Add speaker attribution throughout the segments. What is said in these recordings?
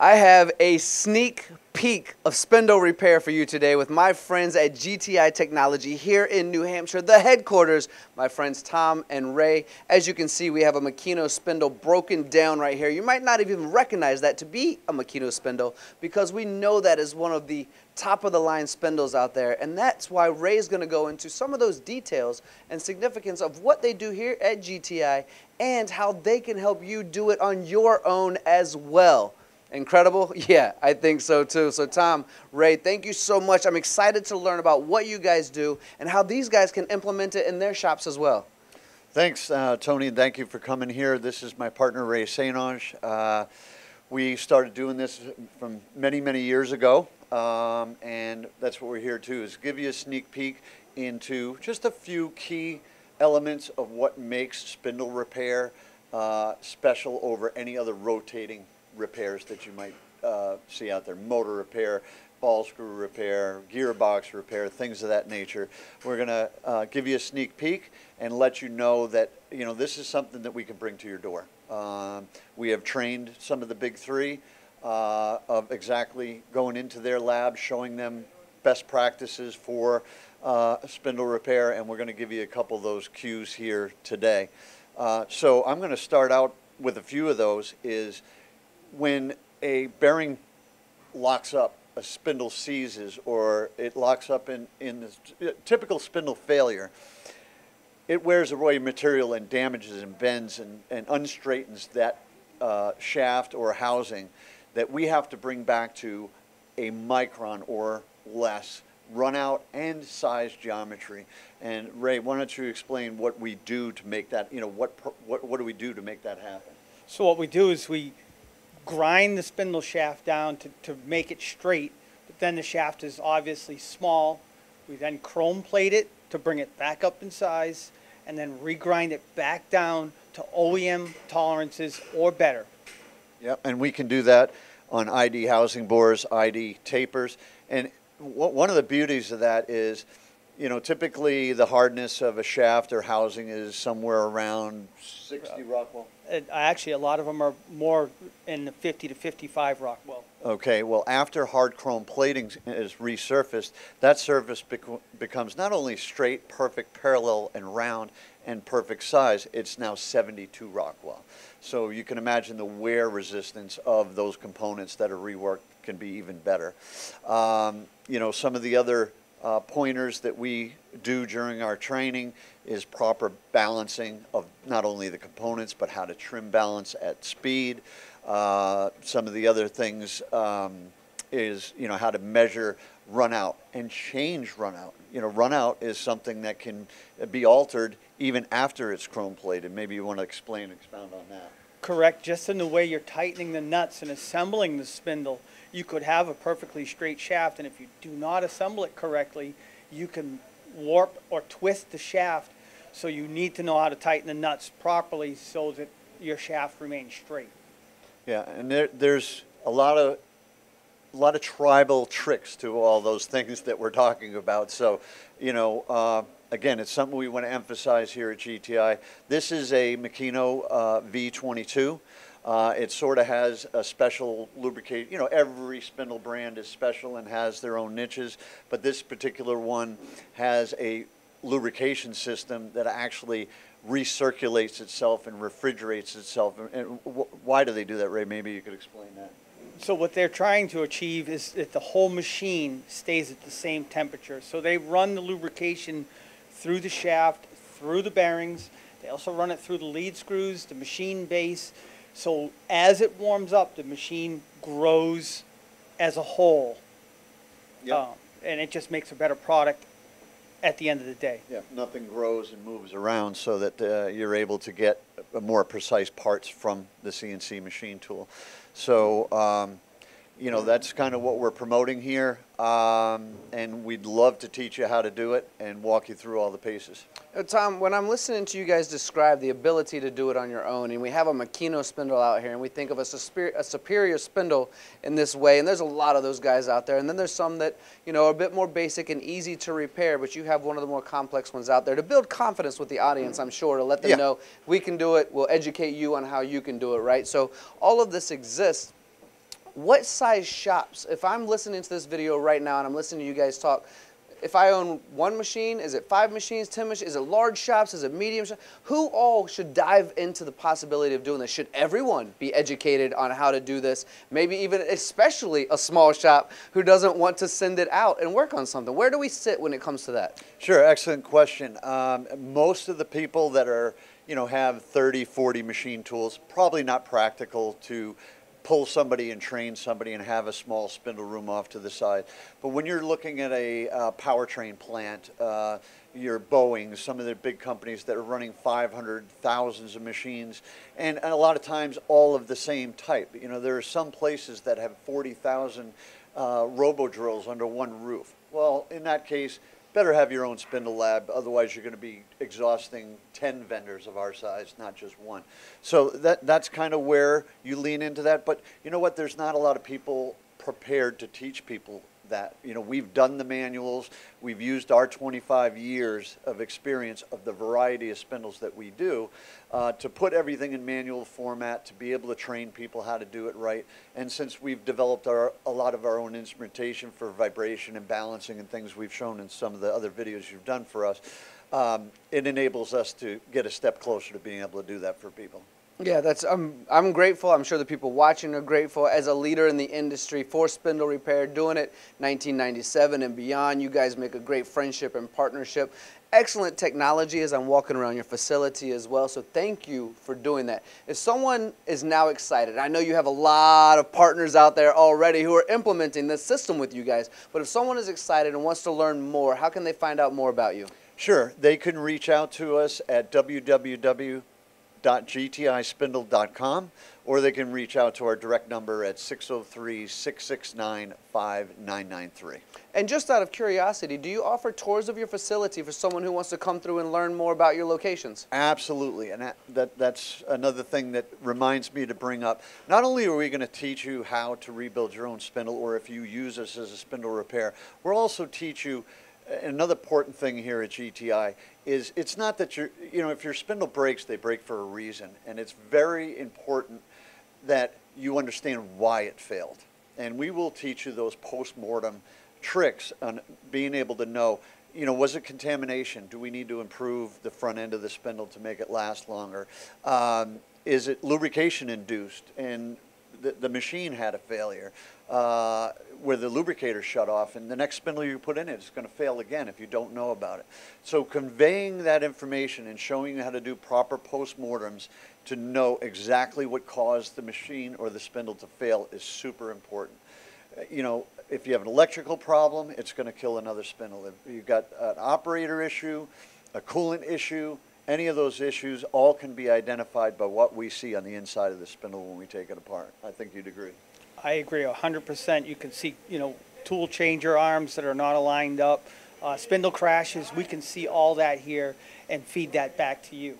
Speaker 1: I have a sneak peek of spindle repair for you today with my friends at GTI Technology here in New Hampshire, the headquarters, my friends Tom and Ray. As you can see, we have a Makino spindle broken down right here. You might not even recognize that to be a Makino spindle because we know that is one of the top of the line spindles out there. And that's why Ray is going to go into some of those details and significance of what they do here at GTI and how they can help you do it on your own as well. Incredible? Yeah, I think so too. So, Tom, Ray, thank you so much. I'm excited to learn about what you guys do and how these guys can implement it in their shops as well.
Speaker 2: Thanks, uh, Tony, and thank you for coming here. This is my partner, Ray St. Onge. Uh, we started doing this from many, many years ago, um, and that's what we're here to, is give you a sneak peek into just a few key elements of what makes spindle repair uh, special over any other rotating repairs that you might uh, see out there, motor repair, ball screw repair, gearbox repair, things of that nature. We're going to uh, give you a sneak peek and let you know that you know this is something that we can bring to your door. Um, we have trained some of the big three uh, of exactly going into their lab, showing them best practices for uh, spindle repair, and we're going to give you a couple of those cues here today. Uh, so I'm going to start out with a few of those. Is when a bearing locks up, a spindle seizes, or it locks up in, in the typical spindle failure, it wears away material and damages and bends and, and unstraightens that uh, shaft or housing that we have to bring back to a micron or less run out and size geometry. And Ray, why don't you explain what we do to make that, you know, what, what, what do we do to make that happen?
Speaker 3: So what we do is we grind the spindle shaft down to, to make it straight, but then the shaft is obviously small. We then chrome plate it to bring it back up in size, and then regrind it back down to OEM tolerances or better.
Speaker 2: Yep, and we can do that on ID housing bores, ID tapers, and one of the beauties of that is you know, typically the hardness of a shaft or housing is somewhere around 60 Rockwell.
Speaker 3: Uh, actually, a lot of them are more in the 50 to 55 Rockwell.
Speaker 2: Okay, well, after hard chrome plating is resurfaced, that surface bec becomes not only straight, perfect, parallel, and round, and perfect size, it's now 72 Rockwell. So you can imagine the wear resistance of those components that are reworked can be even better. Um, you know, some of the other uh, pointers that we do during our training is proper balancing of not only the components but how to trim balance at speed. Uh, some of the other things um, is you know how to measure run out and change run out. You know, run out is something that can be altered even after it's chrome plated. Maybe you want to explain, expound on that.
Speaker 3: Correct. Just in the way you're tightening the nuts and assembling the spindle you could have a perfectly straight shaft, and if you do not assemble it correctly, you can warp or twist the shaft. So you need to know how to tighten the nuts properly so that your shaft remains straight.
Speaker 2: Yeah, and there, there's a lot of a lot of tribal tricks to all those things that we're talking about. So, you know, uh, again, it's something we want to emphasize here at GTI. This is a Makino uh, V22. Uh, it sort of has a special lubricate. You know, every spindle brand is special and has their own niches, but this particular one has a lubrication system that actually recirculates itself and refrigerates itself. And why do they do that, Ray? Maybe you could explain that.
Speaker 3: So what they're trying to achieve is that the whole machine stays at the same temperature. So they run the lubrication through the shaft, through the bearings. They also run it through the lead screws, the machine base, so as it warms up, the machine grows as a whole.
Speaker 2: Yep.
Speaker 3: Um, and it just makes a better product at the end of the day.
Speaker 2: Yeah, nothing grows and moves around so that uh, you're able to get more precise parts from the CNC machine tool. So, um, you know, that's kind of what we're promoting here. Um, and we'd love to teach you how to do it and walk you through all the paces.
Speaker 1: Uh, Tom, when I'm listening to you guys describe the ability to do it on your own, and we have a Makino spindle out here, and we think of a, a superior spindle in this way, and there's a lot of those guys out there, and then there's some that, you know, are a bit more basic and easy to repair, but you have one of the more complex ones out there to build confidence with the audience, I'm sure, to let them yeah. know we can do it, we'll educate you on how you can do it, right? So all of this exists what size shops, if I'm listening to this video right now and I'm listening to you guys talk, if I own one machine, is it five machines, 10 machines? Is it large shops? Is it medium shops? Who all should dive into the possibility of doing this? Should everyone be educated on how to do this? Maybe even, especially a small shop who doesn't want to send it out and work on something. Where do we sit when it comes to that?
Speaker 2: Sure, excellent question. Um, most of the people that are, you know, have 30, 40 machine tools, probably not practical to pull somebody and train somebody and have a small spindle room off to the side. But when you're looking at a uh, powertrain plant, uh, your Boeing, some of the big companies that are running 500 thousands of machines, and, and, a lot of times all of the same type. You know, there are some places that have 40,000 uh, robo drills under one roof. Well, in that case, better have your own spindle lab. Otherwise, you're going to be exhausting 10 vendors of our size, not just one. So that, that's kind of where you lean into that. But you know what? There's not a lot of people prepared to teach people that. You know, we've done the manuals, we've used our 25 years of experience of the variety of spindles that we do uh, to put everything in manual format, to be able to train people how to do it right. And since we've developed our, a lot of our own instrumentation for vibration and balancing and things we've shown in some of the other videos you've done for us, um, it enables us to get a step closer to being able to do that for people.
Speaker 1: Yeah, that's I'm I'm grateful. I'm sure the people watching are grateful. As a leader in the industry for spindle repair, doing it 1997 and beyond, you guys make a great friendship and partnership. Excellent technology as I'm walking around your facility as well. So thank you for doing that. If someone is now excited, I know you have a lot of partners out there already who are implementing this system with you guys. But if someone is excited and wants to learn more, how can they find out more about you?
Speaker 2: Sure, they can reach out to us at www www.gtispindle.com or they can reach out to our direct number at 603-669-5993.
Speaker 1: And just out of curiosity, do you offer tours of your facility for someone who wants to come through and learn more about your locations?
Speaker 2: Absolutely, and that, that that's another thing that reminds me to bring up. Not only are we going to teach you how to rebuild your own spindle or if you use us as a spindle repair, we'll also teach you another important thing here at GTI is it's not that you're, you know, if your spindle breaks, they break for a reason. And it's very important that you understand why it failed. And we will teach you those post-mortem tricks on being able to know, you know, was it contamination? Do we need to improve the front end of the spindle to make it last longer? Um, is it lubrication induced? And the, the machine had a failure uh, where the lubricator shut off, and the next spindle you put in it is going to fail again if you don't know about it. So conveying that information and showing you how to do proper postmortems to know exactly what caused the machine or the spindle to fail is super important. Uh, you know, if you have an electrical problem, it's going to kill another spindle. If you've got an operator issue, a coolant issue, any of those issues all can be identified by what we see on the inside of the spindle when we take it apart. I think you'd agree.
Speaker 3: I agree hundred percent. You can see, you know, tool changer arms that are not aligned up, uh, spindle crashes. We can see all that here and feed that back to you.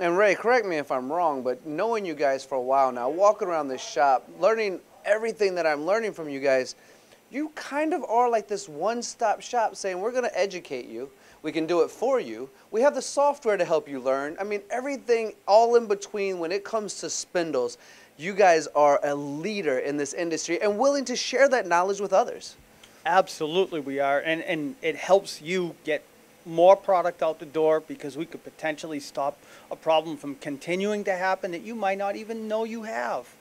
Speaker 1: And Ray, correct me if I'm wrong, but knowing you guys for a while now, walking around this shop, learning everything that I'm learning from you guys, you kind of are like this one-stop shop saying, we're going to educate you. We can do it for you. We have the software to help you learn. I mean, everything all in between when it comes to spindles. You guys are a leader in this industry and willing to share that knowledge with others.
Speaker 3: Absolutely, we are. And, and it helps you get more product out the door because we could potentially stop a problem from continuing to happen that you might not even know you have.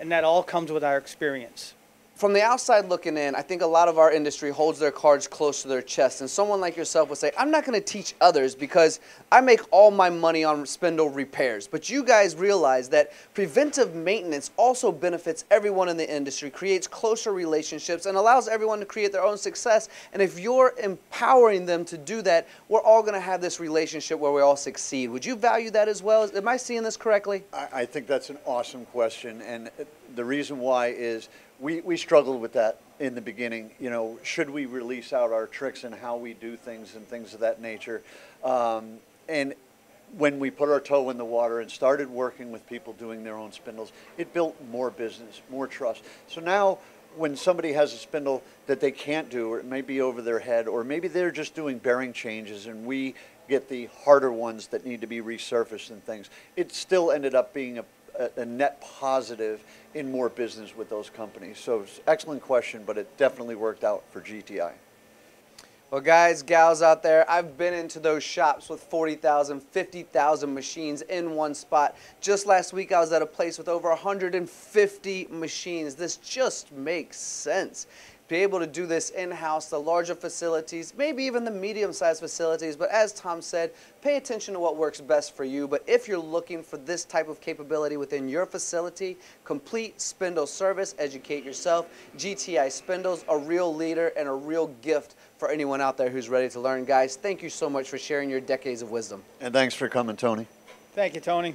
Speaker 3: And that all comes with our experience
Speaker 1: from the outside looking in, I think a lot of our industry holds their cards close to their chest. And someone like yourself would say, I'm not going to teach others because I make all my money on spindle repairs. But you guys realize that preventive maintenance also benefits everyone in the industry, creates closer relationships, and allows everyone to create their own success. And if you're empowering them to do that, we're all going to have this relationship where we all succeed. Would you value that as well? Am I seeing this correctly?
Speaker 2: I, I think that's an awesome question. And the reason why is we, we struggled with that in the beginning. You know, should we release out our tricks and how we do things and things of that nature? Um, and when we put our toe in the water and started working with people doing their own spindles, it built more business, more trust. So now when somebody has a spindle that they can't do, or it may be over their head, or maybe they're just doing bearing changes and we get the harder ones that need to be resurfaced and things, it still ended up being a a, a net positive in more business with those companies. So it's excellent question, but it definitely worked out for GTI.
Speaker 1: Well, guys, gals out there, I've been into those shops with 40,000, 50,000 machines in one spot. Just last week, I was at a place with over 150 machines. This just makes sense. Be able to do this in-house, the larger facilities, maybe even the medium-sized facilities. But as Tom said, pay attention to what works best for you. But if you're looking for this type of capability within your facility, complete spindle service, educate yourself. GTI Spindles, a real leader and a real gift for anyone out there who's ready to learn. Guys, thank you so much for sharing your decades of wisdom.
Speaker 2: And thanks for coming, Tony.
Speaker 3: Thank you, Tony.